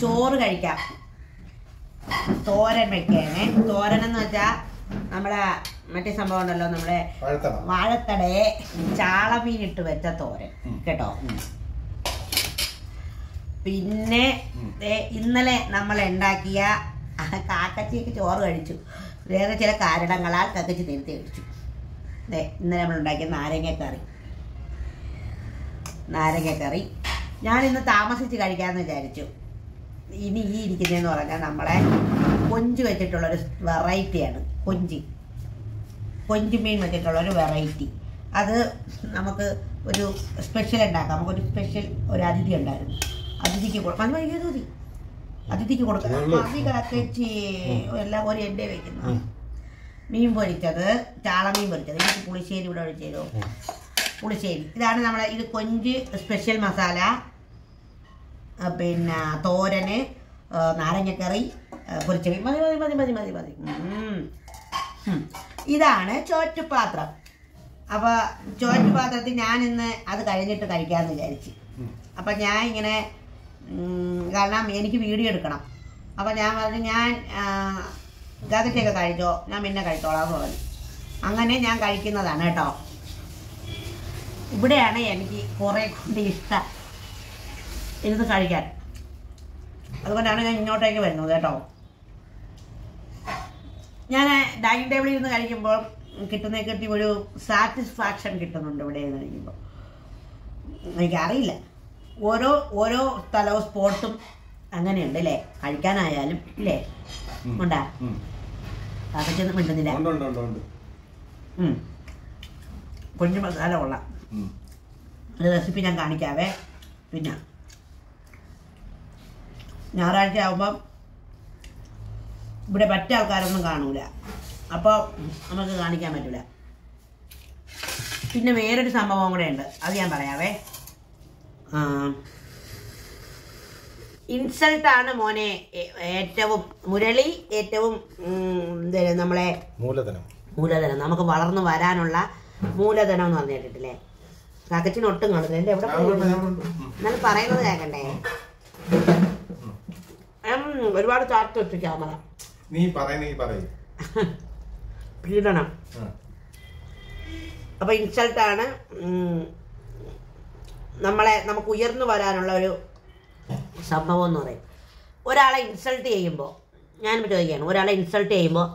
ചോറ് കഴിക്കാം. തോരൻ വെക്കാനേ. തോരൻ എന്ന് വെച്ചാൽ നമ്മുടെ മറ്റേ സംഭവം ഉണ്ടല്ലോ നമ്മുടെ വാഴത്തട. വാഴത്തടയെ ചാളമീൻ ഇട്ട് വെച്ച തോരൻ. കേട്ടോ? പിന്നെ ഇന്നലെ നമ്മൾ ഉണ്ടാക്കിയ കാക്കച്ചിക്ക് ചോറ് കഴിച്ചു. വേറെ ചില കാരണങ്ങളാൽ കക്കച്ചി തിരുത്തി കഴിച്ചു. അതെ ഇന്നലെ നമ്മൾ ഉണ്ടാക്കിയ നാരങ്ങക്കറി നാരങ്ങക്കറി ഞാൻ ഇന്ന് താമസിച്ച് കഴിക്കാമെന്ന് വിചാരിച്ചു. ഇനി ഈ ഇരിക്കുന്നതെന്ന് പറഞ്ഞാൽ നമ്മളെ കൊഞ്ച് വെച്ചിട്ടുള്ളൊരു വെറൈറ്റിയാണ് കൊഞ്ച്. കൊഞ്ച് മീൻ വെച്ചിട്ടുള്ള ഒരു വെറൈറ്റി അത് നമുക്ക് ഒരു സ്പെഷ്യൽ ഉണ്ടാക്കാം. നമുക്കൊരു സ്പെഷ്യൽ ഒരു അതിഥി ഉണ്ടായിരുന്നു. അതിഥിക്ക് കൊടുക്കാം അത് വൈകിയത് മതി. അതിഥിക്ക് കൊടുക്കാം ഉള്ളു. മതി കാക്കച്ചി. എല്ലാം പോലെ എന്റെ വയ്ക്കുന്നു. മീൻ പൊരിച്ചത് ചാളമീൻ പൊരിച്ചത്. എനിക്ക് പുളിശ്ശേരി ഇവിടെ ഒഴിച്ചതോ പുളിശ്ശേരി. ഇതാണ് നമ്മുടെ ഇത് കൊഞ്ച് സ്പെഷ്യൽ മസാല. പിന്നെ തോരന് നാരങ്ങക്കറി ആ, പൊരിച്ച മതി മതി മതി മതി മതി മതി. ഇതാണ് ചോറ്റുപാത്രം. അപ്പോൾ ചോറ്റുപാത്രത്തിൽ ഞാൻ ഇന്ന് അത് കഴിഞ്ഞിട്ട് കഴിക്കാമെന്ന് വിചാരിച്ചു. അപ്പം ഞാൻ ഇങ്ങനെ കാരണം എനിക്ക് വീഡിയോ എടുക്കണം. അപ്പം ഞാൻ പറഞ്ഞു ഞാൻ ഗതച്ചൊക്കെ കഴിച്ചോ? ഞാൻ പിന്നെ കഴിച്ചോളാം എന്ന് പറഞ്ഞു. അങ്ങനെ ഞാൻ കഴിക്കുന്നതാണ് കേട്ടോ. ഇവിടെയാണ് എനിക്ക് കുറേ കൂടി ഇഷ്ടം. ഇരുന്ന് കഴിക്കാൻ. അതുകൊണ്ടാണ് ഞാൻ ഇങ്ങോട്ടേക്ക് വരുന്നത് കേട്ടോ. ഞാൻ ഡൈനിങ് ടേബിളിൽ ഇരുന്ന് കഴിക്കുമ്പോൾ കിട്ടുന്ന കിട്ടി ഒരു സാറ്റിസ്ഫാക്ഷൻ കിട്ടുന്നുണ്ട് ഇവിടെ ഇരുന്ന് കഴിക്കുമ്പോൾ. എനിക്കറിയില്ല. ഓരോ ഓരോ സ്ഥലവും സ്പോട്ടും അങ്ങനെയുണ്ട് അല്ലേ? കഴിക്കാനായാലും ഇല്ലേ. ഉണ്ടാ. അതൊക്കെയൊന്നും കിട്ടുന്നില്ല കൊഞ്ചു മസാല കൊള്ളാം. റെസിപ്പി ഞാൻ കാണിക്കാവേ. പിന്നെ ഞായറാഴ്ച ആകുമ്പം ഇവിടെ പറ്റ ആൾക്കാരൊന്നും കാണൂല. അപ്പോൾ നമുക്ക് കാണിക്കാൻ പറ്റില്ല പിന്നെ വേറൊരു സംഭവം കൂടെ ഉണ്ട്. അത് ഞാൻ പറയാവേ. ഇൻസൾട്ടാണ് മോനെ ഏറ്റവും മുരളി ഏറ്റവും നമ്മളെ മൂലധനം. മൂലധനം. നമുക്ക് വളർന്നു വരാനുള്ള മൂലധനം എന്ന് പറഞ്ഞു കേട്ടിട്ടില്ലേ കാക്കച്ചിന് ഒട്ടും എന്റെ എവിടെ. എന്നാലും പറയുന്നത് കേൾക്കണ്ടേ ഒരുപാട് ചാർത്ത് വെച്ചു ക്യാമറ. നീ പറയുന്ന നീ പറയും. പീഡനം. അപ്പൊ ഇൻസൾട്ടാണ് നമ്മളെ നമുക്ക് ഉയർന്നു വരാനുള്ള ഒരു സംഭവം എന്ന് പറയും. ഒരാളെ ഇൻസൾട്ട് ചെയ്യുമ്പോൾ ഞാൻ ചോദിക്കുകയാണ് ഒരാളെ ഇൻസൾട്ട് ചെയ്യുമ്പോൾ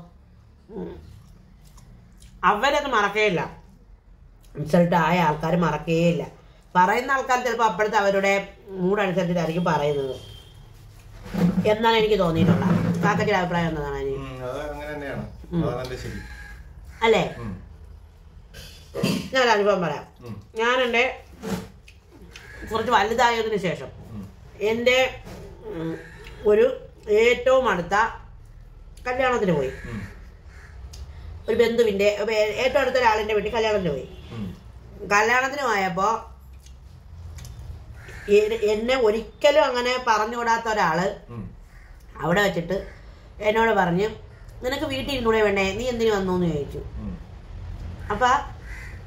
അവരത് മറക്കുകയില്ല ഇൻസൾട്ട് ആയ ആൾക്കാർ മറക്കുകയില്ല പറയുന്ന ആൾക്കാർ ചിലപ്പോൾ അപ്പോഴത്തെ അവരുടെ മൂടനുസരിച്ചിട്ടായിരിക്കും പറയുന്നത്. എന്നാണ് എനിക്ക് തോന്നിയിട്ടുള്ളത്. കാക്കച്ചിയുടെ അഭിപ്രായം എന്നതാണ് എനിക്ക് അല്ലേ? ഞാൻ അനുഭവം പറയാം. ഞാനെന്റെ കുറച്ച് വലുതായതിനു ശേഷം. എന്റെ ഒരു ഏറ്റവും അടുത്ത കല്യാണത്തിന് പോയി. ഒരു ബന്ധുവിന്റെ ഏറ്റവും അടുത്ത ഒരാളിന്റെ വീട്ടിൽ കല്യാണത്തിന് പോയി. കല്യാണത്തിന് പോയപ്പോൾ എന്നെ ഒരിക്കലും അങ്ങനെ പറഞ്ഞുകൂടാത്ത ഒരാൾ. അവിടെ വെച്ചിട്ട് എന്നോട് പറഞ്ഞു നിനക്ക് വീട്ടിൽ ഇരുന്നൂടെ വേണ്ടേ? നീ എന്തിനു വന്നു എന്ന് ചോദിച്ചു. അപ്പൊ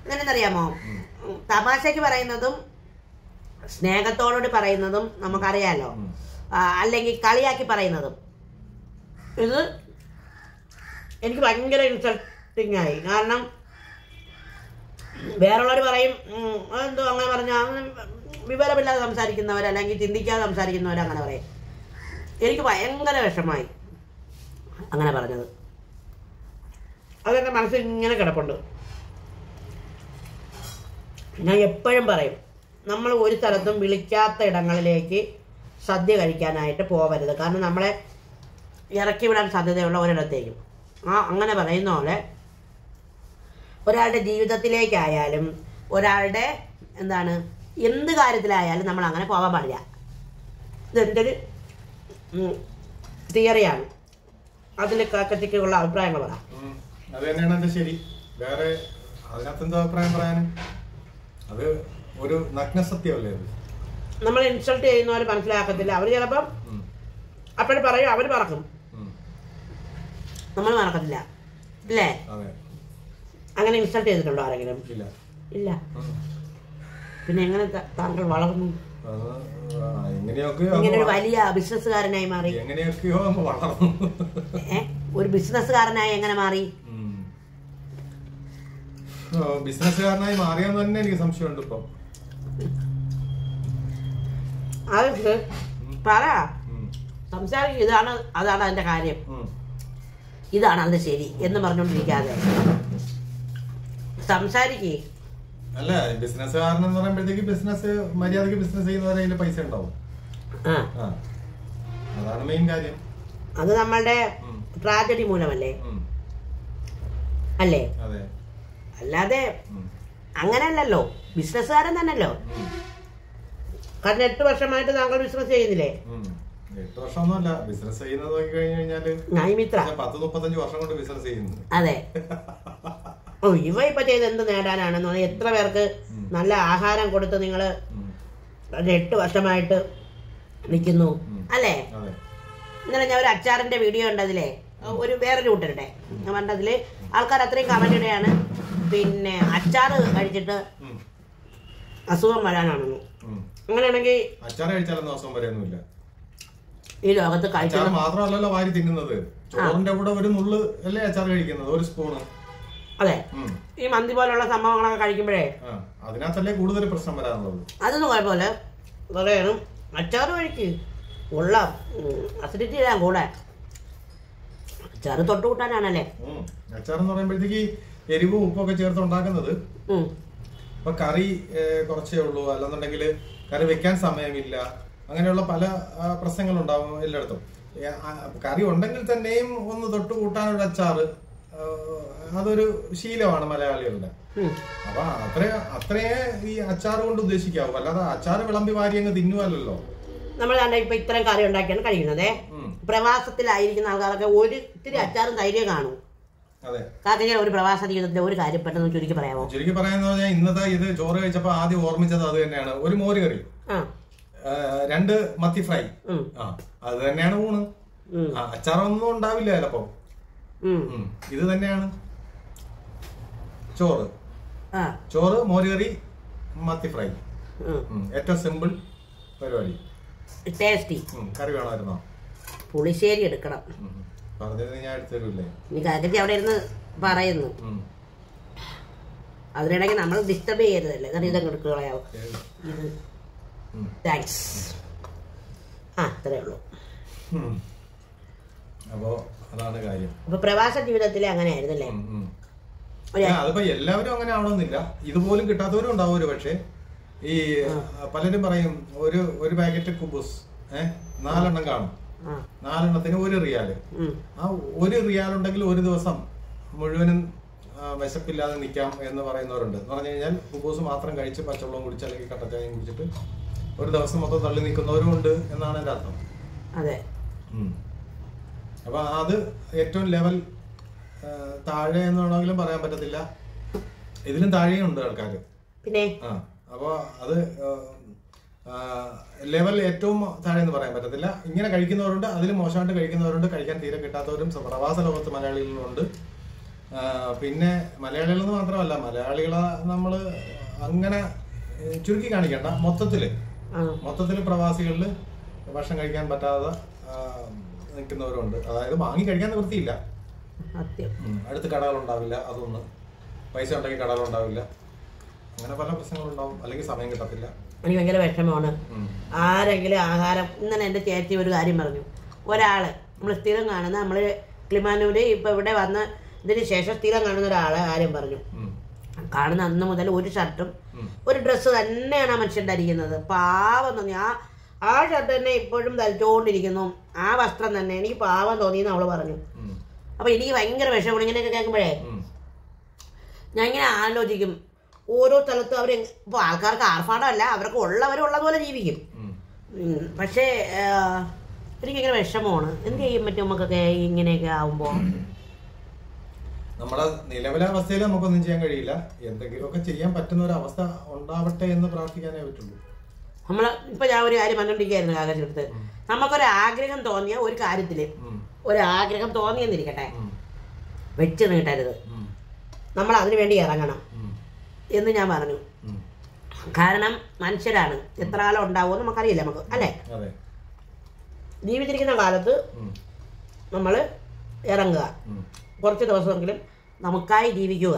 നിനക്കറിയാമോ. തമാശയ്ക്ക് പറയുന്നതും സ്നേഹത്തോടുകൂടി പറയുന്നതും നമുക്കറിയാലോ? അല്ലെങ്കിൽ കളിയാക്കി പറയുന്നതും. ഇത് എനിക്ക് ഭയങ്കര ഇൻസൾട്ടിങ് ആയി. കാരണം വേറെ വേറുള്ളവർ പറയും എന്തോ അങ്ങനെ പറഞ്ഞ വിവരമില്ലാതെ സംസാരിക്കുന്നവർ അല്ലെങ്കിൽ ചിന്തിക്കാതെ സംസാരിക്കുന്നവർ അങ്ങനെ പറയും. എനിക്ക് ഭയങ്കര വിഷമായി അങ്ങനെ പറഞ്ഞത്. അതെന്റെ മനസ്സിൽ ഇങ്ങനെ കിടപ്പുണ്ട്. ഞാൻ എപ്പോഴും പറയും നമ്മൾ ഒരു സ്ഥലത്തും വിളിക്കാത്ത ഇടങ്ങളിലേക്ക് സദ്യ കഴിക്കാനായിട്ട് പോകരുത് കാരണം നമ്മളെ ഇറക്കി വിടാൻ സാധ്യതയുള്ള ഒരിടത്തേക്കും. ആ അങ്ങനെ പറയുന്ന പോലെ ഒരാളുടെ ജീവിതത്തിലേക്കായാലും ഒരാളുടെ എന്താണ് എന്ത് കാര്യത്തിലായാലും നമ്മൾ അങ്ങനെ പോകാൻ പാടില്ല. ഇതെന്റെ ഒരു തിയറിയാണ്. അതിൽ കാക്കത്തിക്കുള്ള അഭിപ്രായങ്ങൾ പറയാം. അത് തന്നെയാണ് എന്റെ ശരി. വേറെ അതിനകത്ത് എന്താ അഭിപ്രായം പറയാൻ അത് ഒരു നഗ്ന സത്യമല്ലേ അത്? നമ്മൾ ഇൻസൾട്ട് ചെയ്യുന്നവർ മനസ്സിലാക്കത്തില്ല. അവർ ചിലപ്പം. അപ്പോഴും പറയും അവർ മറക്കും. നമ്മൾ മറക്കത്തില്ല. അല്ലേ? അങ്ങനെ ഇൻസൾട്ട് ചെയ്തിട്ടുണ്ടോ ആരെങ്കിലും? ഇല്ല. പിന്നെ എങ്ങനെ താങ്കൾ വളർന്നു? ഇങ്ങനെ ഒരു വലിയ ബിസിനസ്സുകാരനായി മാറി. എങ്ങനെയൊക്കെയോ വളർന്നു. ഒരു ബിസിനസ്സുകാരനായി എങ്ങനെ മാറി? ബിസിനസ്സുകാരനായി മാറിയെന്ന് തന്നെ എനിക്ക് സംശയമുണ്ട് ഇപ്പൊ. അത് പറ. സംസാരിക്കും. ഇതാണ് അതാണ് അതിന്റെ കാര്യം. ഇതാണ് അതിന്റെ ശരി എന്ന് പറഞ്ഞുകൊണ്ടിരിക്കാതെ. സംസാരിക്കേ. അല്ല ബിസിനസ്സുകാരൻ എന്ന് പറയുമ്പോഴത്തേക്ക് ബിസിനസ് മര്യാദയ്ക്ക് ബിസിനസ് ചെയ്യുന്നവരെ പൈസ ഉണ്ടാവും. അതാണ് മെയിൻ കാര്യം. അത് നമ്മളുടെ. ട്രാജഡി മൂലമല്ലേ? അല്ലേ? അല്ലാതെ. അങ്ങനെയല്ലല്ലോ. ബിസിനസ്സുകാരൻ തന്നെയല്ലോ. കാരണം എട്ട് വർഷമായിട്ട് താങ്കൾ ബിസിനസ് ചെയ്യുന്നില്ലേ. എട്ട് വർഷമൊന്നുമല്ല. ബിസിനസ് ചെയ്യുന്നത് നോക്കി കഴിഞ്ഞു കഴിഞ്ഞാൽ പത്ത് മുപ്പത്തഞ്ച് വർഷം കൊണ്ട് ബിസിനസ് ചെയ്യുന്നു. അതെ. ഓ ഇവ ഇപ്പൊ ചെയ്ത് എന്ത് നേടാനാണെന്ന് പറഞ്ഞാൽ എത്ര പേർക്ക് നല്ല ആഹാരം കൊടുത്ത് നിങ്ങൾ. എട്ട് വർഷമായിട്ട് നിൽക്കുന്നു. അല്ലേ? ഇന്നലെ ഞാൻ ഒരു അച്ചാറിന്റെ വീഡിയോ ഉണ്ടതിലേ ഒരു വേറൊരു കൂട്ടരുടെ ഞാൻ പറഞ്ഞതിൽ ആൾക്കാർ അത്രയും കമന്റ് ഇടയാണ് പിന്നെ അച്ചാറ് കഴിച്ചിട്ട് അസുഖം വരാനാണെന്ന്. അങ്ങനെയാണെങ്കിൽ അച്ചാർ കഴിച്ചാലൊന്നും ഈ ലോകത്ത് കഴിച്ചാൽ മാത്രമല്ലല്ലോ വാരി തിന്നുന്നത്. ചോറിന്റെ കൂടെ ഒരു നുള്ള് അല്ലേ അച്ചാർ കഴിക്കുന്നത്? ഒരു സ്പൂണ്. അതെ. ഈ മന്തി പോലുള്ള സംഭവങ്ങളൊക്കെ കഴിക്കുമ്പോഴേ അതിനകത്തല്ലേ കൂടുതൽ പ്രശ്നം വരാറുള്ളത്? അതൊന്നും കുഴപ്പമില്ല. പറയണം അച്ചാറ് കഴിക്ക്. ഉള്ള അസിഡിറ്റി ഇടാൻ കൂടെ. അച്ചാറ് തൊട്ട് കൂട്ടാനാണല്ലേ. അച്ചാർ എന്ന് പറയുമ്പോഴത്തേക്ക് എരിവും ഉപ്പൊക്കെ ചേർത്ത് ഉണ്ടാക്കുന്നത്. അപ്പൊ കറി കുറച്ചേ ഉള്ളൂ. അല്ലെന്നുണ്ടെങ്കിൽ കറി വെക്കാൻ സമയമില്ല. അങ്ങനെയുള്ള പല പ്രശ്നങ്ങളുണ്ടാവും എല്ലായിടത്തും. കറി ഉണ്ടെങ്കിൽ തന്നെയും ഒന്ന് തൊട്ട് കൂട്ടാനൊരു അച്ചാറ് അതൊരു ശീലമാണ് മലയാളികളുടെ. അപ്പൊ അത്ര അത്രയേ ഈ അച്ചാർ കൊണ്ട് ഉദ്ദേശിക്കാവൂ. അല്ലാതെ അച്ചാർ വിളമ്പി വാരി അങ്ങ് തിന്നുവല്ലോ നമ്മൾ ഇപ്പൊ ഇത്രയും കറി ഉണ്ടാക്കിയാണ് കഴിക്കുന്നത്. പ്രവാസത്തിലായിരിക്കുന്ന ആൾക്കാരൊക്കെ ഒരു ഇത്തിരി അച്ചാറും ധൈര്യം കാണും. കാക്കയ്യ ഒരു പ്രവാസ ജീവിതത്തിലെ ഒരു കാര്യം പെട്ടെന്ന് ചുരുക്കി പറയാമോ? ചുരുക്കി പറയാന്ന് പറഞ്ഞാൽ ഇന്നത്തെ ഇത് ചോറ് കഴിച്ചപ്പോ ആദ്യം ഓർമ്മിച്ചത് അത് തന്നെയാണ്. ഒരു മോര് കറി. രണ്ട് മത്തി ഫ്രൈ. ആ അത് തന്നെയാണ് ഊണ് അച്ചാറൊന്നും ഉണ്ടാവില്ല ചിലപ്പോ. ഇത് തന്നെയാണ്. ചോറ്. ചോറ് മോരുകറി മത്തി ഫ്രൈ. ഏറ്റവും സിമ്പിൾ പരിപാടി. ടേസ്റ്റി. കറി വേണമായിരുന്നോ? പുളിശ്ശേരി എടുക്കണം. ഞാൻ എടുത്തരൂല്ലേ അവിടെ ഇരുന്ന് പറയുന്നു. അതിനിടയ്ക്ക് നമ്മൾ ഡിസ്റ്റർബ് ചെയ്യരുതല്ലേ? കാരണം ഇതൊക്കെ എടുക്കുക കളയാവും ശരി. ഇത്. താങ്ക്സ് ആ അത്രേ ഉള്ളൂ. അപ്പോ അതാണ് കാര്യം. അപ്പൊ പ്രവാസ ജീവിതത്തിലെ അങ്ങനെയായിരുന്നല്ലേ? അതിപ്പോ എല്ലാവരും അങ്ങനെ ആവണമെന്നില്ല. ഇതുപോലും കിട്ടാത്തവരും ഉണ്ടാവും ഒരു പക്ഷേ. ഈ പലരും പറയും ഒരു ഒരു പാക്കറ്റ് കുബൂസ് ഏഹ് നാലെണ്ണം കാണും. നാലെണ്ണത്തിന് ഒരു റിയാൽ. ആ ഒരു റിയാൽ ഉണ്ടെങ്കിൽ ഒരു ദിവസം മുഴുവനും വിശപ്പില്ലാതെ നിൽക്കാം എന്ന് പറയുന്നവരുണ്ട്. എന്ന് പറഞ്ഞു കഴിഞ്ഞാൽ കുബൂസ് മാത്രം കഴിച്ച് പച്ചവെള്ളം കുടിച്ച് അല്ലെങ്കിൽ കട്ടച്ചായം കുടിച്ചിട്ട് ഒരു ദിവസം മൊത്തം തള്ളി നിൽക്കുന്നവരും ഉണ്ട് എന്നാണ് എന്റെ അർത്ഥം. അതെ. ഉം. അപ്പൊ അത് ഏറ്റവും ലെവൽ താഴെ എന്ന് വേണമെങ്കിലും പറയാൻ പറ്റത്തില്ല. ഇതിലും താഴെയും ഉണ്ട് ആൾക്കാർ പിന്നെ? ആ അപ്പോൾ അത് ലെവൽ ഏറ്റവും താഴെ എന്ന് പറയാൻ പറ്റത്തില്ല. ഇങ്ങനെ കഴിക്കുന്നവരുണ്ട് അതിൽ മോശമായിട്ട് കഴിക്കുന്നവരുണ്ട് കഴിക്കാൻ തീരെ കിട്ടാത്തവരും പ്രവാസ ലോകത്ത് മലയാളികളുണ്ട് പിന്നെ പിന്നെ മലയാളികളെന്ന് മാത്രമല്ല മലയാളികളെ നമ്മൾ അങ്ങനെ ചുരുക്കി കാണിക്കണ്ട. മൊത്തത്തിൽ. മൊത്തത്തിൽ മൊത്തത്തിൽ പ്രവാസികളിൽ ഭക്ഷണം കഴിക്കാൻ പറ്റാതെ നിൽക്കുന്നവരുണ്ട്. അതായത് വാങ്ങി കഴിക്കാൻ നിവൃത്തിയില്ല. അടുത്ത് കടകളുണ്ടാവില്ല അതൊന്ന്. പൈസ ഉണ്ടെങ്കിൽ കടകളുണ്ടാവില്ല. അങ്ങനെ പല പ്രശ്നങ്ങളുണ്ടാവും. അല്ലെങ്കിൽ സമയം കിട്ടത്തില്ല. എനിക്ക് ഭയങ്കര വിഷമമാണ്. ആരെങ്കിലും ആഹാരം ഇന്നലെ എന്റെ ചേച്ചി ഒരു കാര്യം പറഞ്ഞു. ഒരാൾ നമ്മൾ സ്ഥിരം കാണുന്ന നമ്മൾ ക്ലിമാനൂര് ഇപ്പൊ ഇവിടെ വന്ന ഇതിന് ശേഷം സ്ഥിരം കാണുന്ന ഒരാളെ കാര്യം പറഞ്ഞു. കാണുന്ന അന്ന് മുതൽ ഒരു ഷർട്ടും ഒരു ഡ്രസ്സ് തന്നെയാണ് ആ മനുഷ്യൻ ധരിക്കുന്നത് പാവം തോന്നി. ആ ആ ഷർട്ട് തന്നെ ഇപ്പോഴും ധരിച്ചുകൊണ്ടിരിക്കുന്നു ആ വസ്ത്രം തന്നെ. എനിക്ക് പാവം തോന്നിയെന്ന് അവൾ പറഞ്ഞു. അപ്പൊ എനിക്ക് ഭയങ്കര വിഷമം ഇങ്ങനെയൊക്കെ കേൾക്കുമ്പോഴേ ഞാൻ ഇങ്ങനെ ആലോചിക്കും. ഓരോ സ്ഥലത്തും അവർ ഇപ്പോൾ ആൾക്കാർക്ക് ആർഭാടമല്ല. അവർക്ക് ഉള്ളവരും ഉള്ളതുപോലെ ജീവിക്കും. പക്ഷേ എനിക്കിങ്ങനെ വിഷമമാണ്. എന്ത് ചെയ്യും പറ്റും നമുക്കൊക്കെ ഇങ്ങനെയൊക്കെ ആവുമ്പോൾ നമ്മുടെ നിലവിലെ അവസ്ഥയിൽ നമുക്കൊന്നും ചെയ്യാൻ കഴിയില്ല. എന്തെങ്കിലുമൊക്കെ ചെയ്യാൻ പറ്റുന്ന ഒരു അവസ്ഥ ഉണ്ടാവട്ടെ എന്ന് പ്രാർത്ഥിക്കാനേ പറ്റുള്ളൂ. നമ്മൾ ഇപ്പം ഞാൻ ഒരു കാര്യം പറഞ്ഞുകൊണ്ടിരിക്കുകയായിരുന്നു അടുത്ത്. നമുക്കൊരു ആഗ്രഹം തോന്നിയ ഒരു കാര്യത്തിൽ. ഒരു ആഗ്രഹം തോന്നിയെന്നിരിക്കട്ടെ. വെച്ച് നീട്ടരുത്. നമ്മൾ അതിനു വേണ്ടി ഇറങ്ങണം. എന്ന് ഞാൻ പറഞ്ഞു. കാരണം മനുഷ്യരാണ്. എത്ര കാലം ഉണ്ടാവുമെന്ന് നമുക്കറിയില്ല നമുക്ക്. അല്ലേ? ജീവിച്ചിരിക്കുന്ന കാലത്ത്. നമ്മൾ ഇറങ്ങുക. കുറച്ച് ദിവസമെങ്കിലും നമുക്കായി ജീവിക്കുക.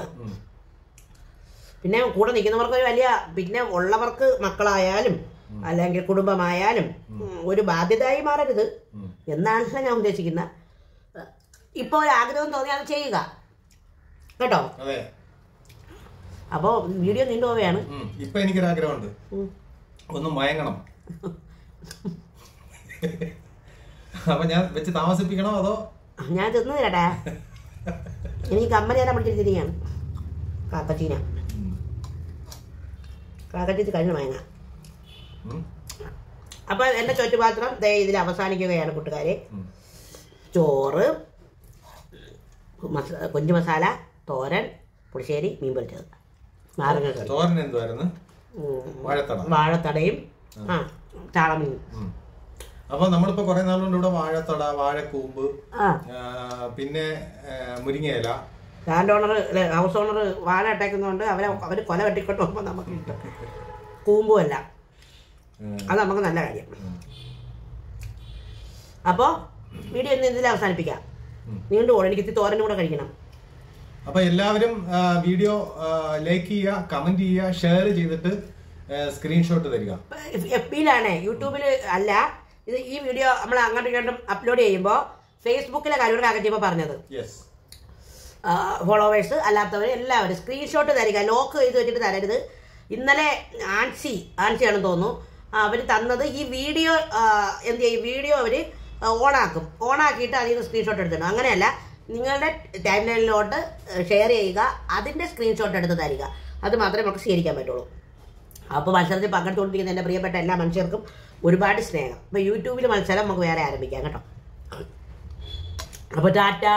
പിന്നെ കൂടെ നിൽക്കുന്നവർക്ക് ഒരു വലിയ പിന്നെ ഉള്ളവർക്ക് മക്കളായാലും അല്ലെങ്കിൽ കുടുംബമായാലും ഒരു ബാധ്യതയായി മാറരുത്. എന്നാണ് ഞാൻ ഉദ്ദേശിക്കുന്നത് ഇപ്പോൾ ഒരു ആഗ്രഹം തോന്നിയാൽ ചെയ്യുക. കേട്ടോ? അപ്പോ വീഡിയോ നീണ്ടു പോവുകയാണ്. ഉം. ഇപ്പൊ എനിക്കൊരു ആഗ്രഹമുണ്ട് ഒന്ന് മയങ്ങണം. അപ്പൊ ഞാൻ വെച്ച് താമസിപ്പിക്കണോ അതോ? ഞാൻ തിന്നു തരട്ടെ എനിക്ക് അമ്മ ഞാൻ പിടിച്ചിരിക്കുകയാണ് കാക്കച്ചീന. കാക്കച്ചീച്ച് കഴിഞ്ഞ മയങ്ങ. ഉം. എന്റെ ചോറ്റുപാത്രം ദേ ഇതിൽ അവസാനിക്കുകയാണ് കൂട്ടുകാരെ. ചോറ് മസ കൊഞ്ച് മസാല തോരൻ പുളിശ്ശേരി മീൻ പൊരിച്ചത് നാരങ്ങ കറി തോരൻ എന്തുവായിരുന്നു ഉം. വാഴത്തട വാഴത്തടയും ആ ചാളമീൻ. അപ്പൊ നമ്മളിപ്പോ കുറെ നാളുകൊണ്ട് ഇവിടെ വാഴത്തട വാഴക്കൂമ്പ് പിന്നെ മുരിങ്ങയില ലാൻഡ് ഓണർ ഹൗസ് ഓണർ വാഴ ഇട്ടേക്കുന്നതുകൊണ്ട് അവരെ അവർ കൊല വെട്ടിക്കൊണ്ട് പോകുമ്പോൾ നമുക്ക് കിട്ടും കൂമ്പുമല്ല. അത് നമുക്ക് നല്ല കാര്യം. അപ്പോൾ വീഡിയോ ഇന്ന് ഇതിൽ അവസാനിപ്പിക്കാം. നീണ്ടു പോകണം എനിക്ക് തോരനും കൂടെ കഴിക്കണം. അപ്പൊ എല്ലാവരും വീഡിയോ ലൈക്ക് ചെയ്യുക കമന്റ് ചെയ്യുക ഷെയർ ചെയ്തിട്ട് സ്ക്രീൻഷോട്ട് തരിക. എഫ് ബിയിലാണ് യൂട്യൂബിൽ അല്ല. ഇത് ഈ വീഡിയോ നമ്മൾ അങ്ങോട്ടും ഇങ്ങോട്ടും അപ്ലോഡ് ചെയ്യുമ്പോൾ ഫേസ്ബുക്കിലെ കാര്യങ്ങൾ ചെയ്യുമ്പോൾ പറഞ്ഞത്. ഫോളോവേഴ്സ് അല്ലാത്തവർ എല്ലാവരും സ്ക്രീൻഷോട്ട് തരിക. ലോക്ക് ചെയ്ത് വെച്ചിട്ട് തരരുത്. ഇന്നലെ ആൻസി ആൻസിയാണെന്ന് തോന്നുന്നു. അവർ തന്നത് ഈ വീഡിയോ എന്ത് ചെയ്യും? വീഡിയോ അവർ ഓണാക്കും. ഓണാക്കിയിട്ട് അതിൽ നിന്ന് സ്ക്രീൻഷോട്ട് എടുത്തിടും. അങ്ങനെയല്ല നിങ്ങളുടെ ടൈം ലൈനിലോട്ട് ഷെയർ ചെയ്യുക അതിന്റെ സ്ക്രീൻഷോട്ട് എടുത്ത് തരിക. അത് മാത്രമേ നമുക്ക് സ്വീകരിക്കാൻ പറ്റുള്ളൂ. അപ്പോൾ മത്സരത്തിൽ പങ്കെടുത്തുകൊണ്ടിരിക്കുന്ന എന്റെ പ്രിയപ്പെട്ട എല്ലാ മനുഷ്യർക്കും ഒരുപാട് സ്നേഹം. അപ്പോൾ യൂട്യൂബിൽ മത്സരം നമുക്ക് വേറെ ആരംഭിക്കാം കേട്ടോ. അപ്പോൾ ടാറ്റാ!